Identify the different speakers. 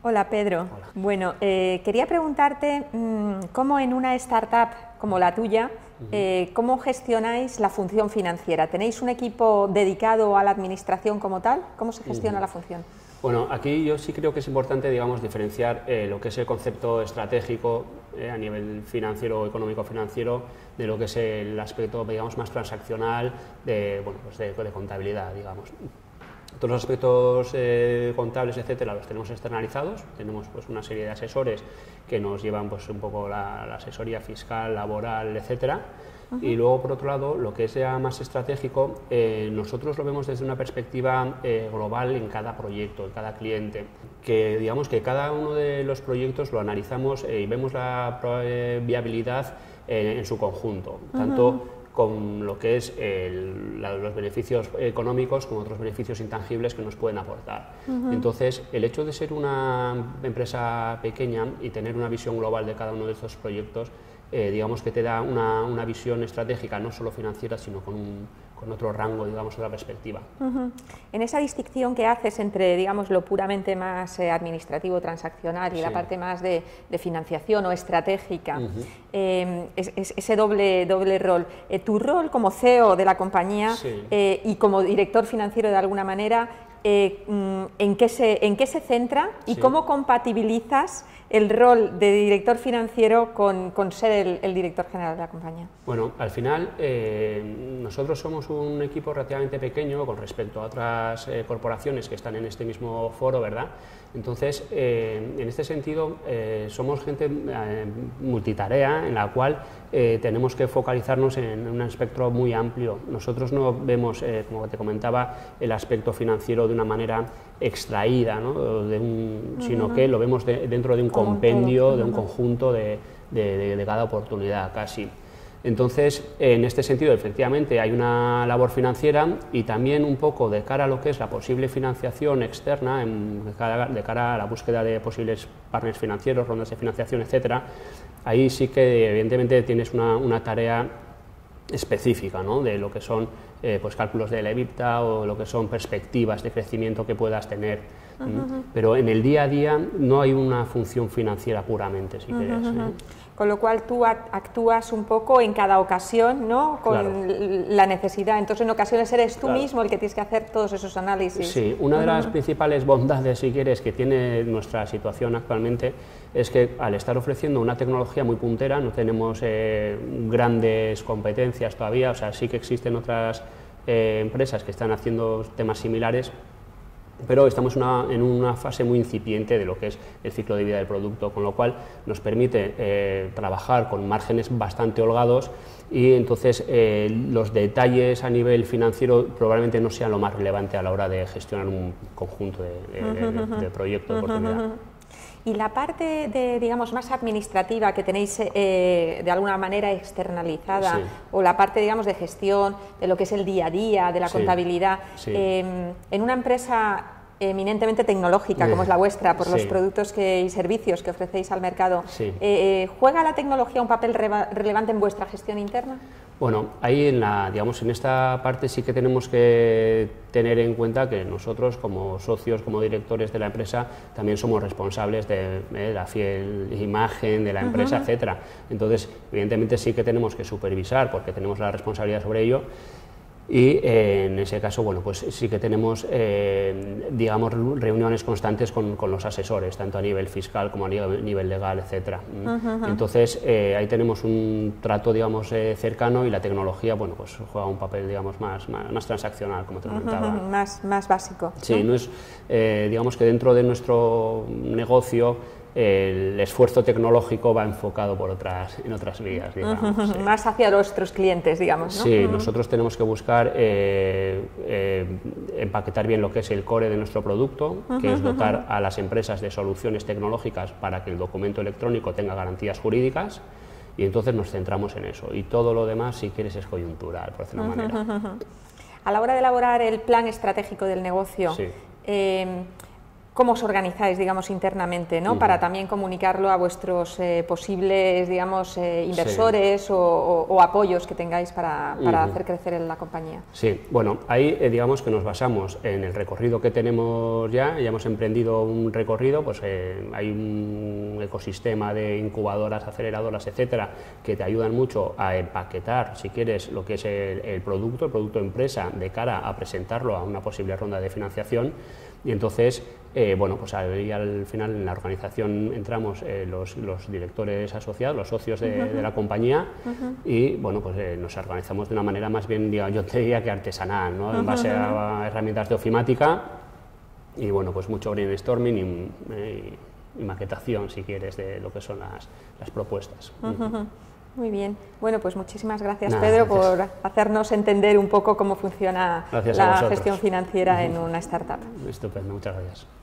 Speaker 1: Hola Pedro. Bueno, eh, quería preguntarte mm, cómo en una startup como la tuya, eh, ¿cómo gestionáis la función financiera? ¿Tenéis un equipo dedicado a la administración como tal? ¿Cómo se gestiona la función?
Speaker 2: Bueno, aquí yo sí creo que es importante, digamos, diferenciar eh, lo que es el concepto estratégico a nivel financiero, económico-financiero, de lo que es el aspecto, digamos, más transaccional de, bueno, pues de, de contabilidad, digamos. Todos los aspectos eh, contables, etcétera, los tenemos externalizados. Tenemos pues, una serie de asesores que nos llevan pues, un poco la, asesoría fiscal, laboral, etcétera. Y luego, por otro lado, lo que es ya más estratégico, eh, nosotros lo vemos desde una perspectiva eh, global en cada proyecto, en cada cliente. Que digamos que cada uno de los proyectos lo analizamos y vemos la viabilidad en su conjunto. Tanto con lo que es los beneficios económicos como otros beneficios intangibles que nos pueden aportar. Entonces, el hecho de ser una empresa pequeña y tener una visión global de cada uno de estos proyectos, eh, digamos que te da una, una visión estratégica no solo financiera, sino con un con otro rango, digamos, otra perspectiva.
Speaker 1: En esa distinción que haces entre, digamos, lo puramente más eh, administrativo, transaccional y la parte más de, financiación o estratégica, em, ese doble, doble rol, eh, tu rol como CEO de la compañía eh, y como director financiero de alguna manera, mm, ¿en, qué se, ¿en qué se centra y cómo compatibilizas el rol de director financiero con, ser el, director general de la compañía?
Speaker 2: Bueno, al final eh, nosotros somos un equipo relativamente pequeño con respecto a otras eh, corporaciones que están en este mismo foro, ¿verdad? Entonces, eh, en este sentido, somos gente multitarea en la cual tenemos que focalizarnos en un espectro muy amplio. Nosotros no vemos, como te comentaba, el aspecto financiero de una manera extraída, ¿no? sino que lo vemos dentro de un compendio, de un conjunto de, cada oportunidad casi. Entonces, en este sentido, efectivamente, hay una labor financiera y también un poco de cara a lo que es la posible financiación externa, de cara a la búsqueda de posibles partners financieros, rondas de financiación, etcétera. Ahí sí que, evidentemente, tienes una, una tarea específica ¿no? de lo que son eh, pues cálculos de la EBITDA o lo que son perspectivas de crecimiento que puedas tener. Pero en el día a día no hay una función financiera puramente, si quieres. ¿eh?
Speaker 1: Con lo cual tú actúas un poco en cada ocasión, ¿no? Con la necesidad. Entonces en ocasiones eres tú mismo el que tienes que hacer todos esos análisis.
Speaker 2: Sí, una de las principales bondades, si quieres, que tiene nuestra situación actualmente es que al estar ofreciendo una tecnología muy puntera, no tenemos eh, grandes competencias todavía, o sea, sí que existen otras eh, empresas que están haciendo temas similares, pero estamos en una fase muy incipiente de lo que es el ciclo de vida del producto, con lo cual nos permite eh, trabajar con márgenes bastante holgados y entonces eh, los detalles a nivel financiero probablemente no sean lo más relevante a la hora de gestionar un conjunto de, proyectos de oportunidad.
Speaker 1: Y la parte de, digamos, más administrativa que tenéis eh, de alguna manera externalizada, o la parte, digamos, de gestión, de lo que es el día a día, de la contabilidad, em, en una empresa eminentemente tecnológica como es la vuestra, por los productos que, y servicios que ofrecéis al mercado, eh, eh, ¿juega la tecnología un papel relevante en vuestra gestión interna?
Speaker 2: Bueno, ahí en, la, digamos, en esta parte sí que tenemos que tener en cuenta que nosotros como socios, como directores de la empresa, también somos responsables de, eh, la fiel imagen de la empresa, etc. etcétera. Entonces, evidentemente sí que tenemos que supervisar porque tenemos la responsabilidad sobre ello y eh, en ese caso, bueno, pues sí que tenemos, eh, digamos, reuniones constantes con, con, los asesores, tanto a nivel fiscal como a nivel, legal, etcétera. Entonces, eh, ahí tenemos un trato, digamos, cercano y la tecnología, bueno, pues juega un papel, digamos, más, más, transaccional, como te comentaba.
Speaker 1: Más, más básico.
Speaker 2: Sí, no es, digamos que dentro de nuestro negocio el esfuerzo tecnológico va enfocado por otras, en otras vías. Digamos,
Speaker 1: Más hacia nuestros clientes, digamos. ¿no?
Speaker 2: Sí, nosotros tenemos que buscar eh, eh, empaquetar bien lo que es el core de nuestro producto, que es dotar a las empresas de soluciones tecnológicas para que el documento electrónico tenga garantías jurídicas y entonces nos centramos en eso. Y todo lo demás, si quieres, es coyuntural, por decirlo de una manera.
Speaker 1: A la hora de elaborar el plan estratégico del negocio, eh, cómo os organizáis, digamos, internamente, ¿no? Para también comunicarlo a vuestros eh, posibles, digamos, eh, inversores o, apoyos que tengáis para, hacer crecer la compañía.
Speaker 2: Sí, bueno, ahí eh, digamos que nos basamos en el recorrido que tenemos ya, ya hemos emprendido un recorrido, pues hay un ecosistema de incubadoras, aceleradoras, etcétera, que te ayudan mucho a empaquetar, si quieres, lo que es el, el producto, el producto empresa, de cara a presentarlo a una posible ronda de financiación y entonces, eh, bueno, pues ahí al final en la organización entramos eh, los, directores asociados, los socios de, la compañía y, bueno, pues eh, nos organizamos de una manera más bien, yo te diría que artesanal, ¿no? En base a herramientas de ofimática y, bueno, pues mucho brainstorming y, y, maquetación, si quieres, de lo que son las, las propuestas.
Speaker 1: Muy bien. Bueno, pues muchísimas gracias, Pedro, por hacernos entender un poco cómo funciona la gestión financiera en una startup.
Speaker 2: Estupendo, muchas gracias.